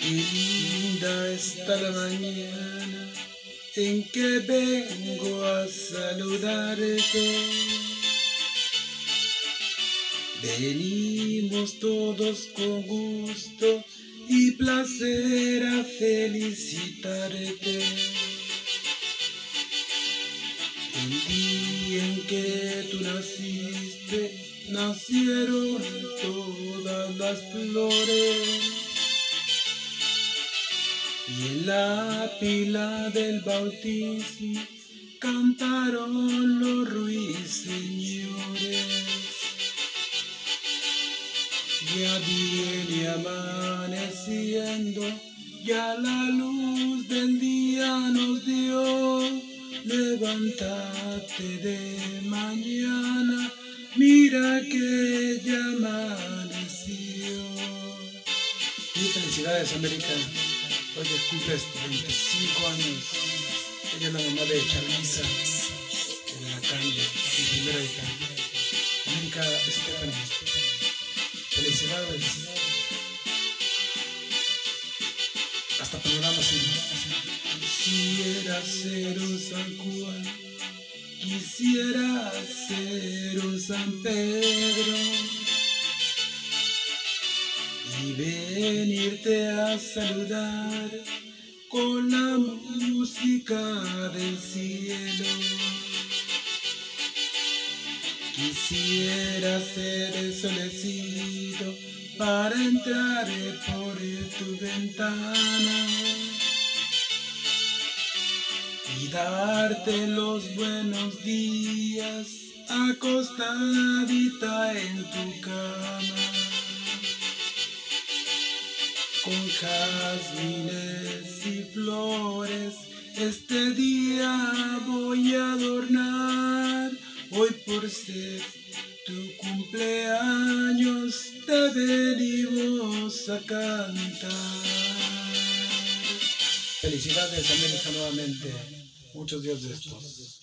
Qué linda está la mañana en que vengo a saludarte. Venimos todos con gusto y placer a felicitarte. El día en que tú naciste, nacieron todas las flores. Y en la pila del bautismo cantaron los ruiseñores. Ya viene amaneciendo, ya la luz del día nos dio. Levántate de mañana, mira que ya amaneció. Y felicidades, América. Hoy cumples 25 años. Ella es la mamá de Charliza, de la calle, mi primera hija. América Stephanie. Felicidades. Hasta panorama sí. Quisiera ser un San Juan, quisiera ser un San Pedro venirte a saludar con la música del cielo. Quisiera ser el para entrar por tu ventana y darte los buenos días acostadita en tu cama con jazmines y flores. Este día voy a adornar, hoy por ser tu cumpleaños te venimos a cantar. Felicidades América nuevamente, muchos días de estos.